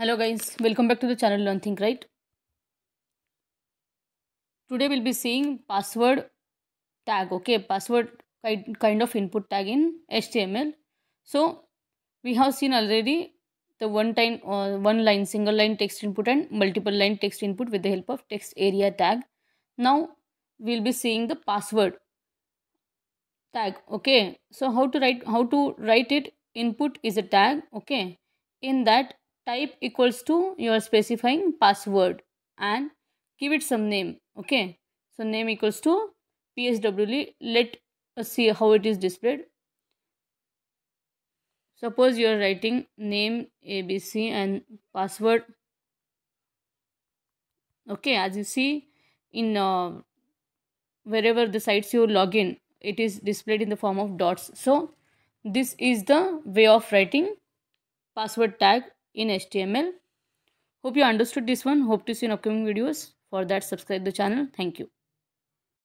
hello guys. Welcome back to the channel learn think write. Today we'll be seeing password tag okay? Password kind of input tag in html so we have seen already the one time uh, one line single line text input and multiple line text input with the help of text area tag. Now we'll be seeing the password tag okay? So how to write how to write it? Input is a tag okay? In that type equals to you are specifying password and give it some name okay? So name equals to pswl let us see how it is displayed. Suppose you are writing name abc and password okay? As you see in uh, wherever the sites you log in it is displayed in the form of dots. So this is the way of writing password tag in html hope you understood this one. Hope to see in upcoming videos. For that subscribe the channel. Thank you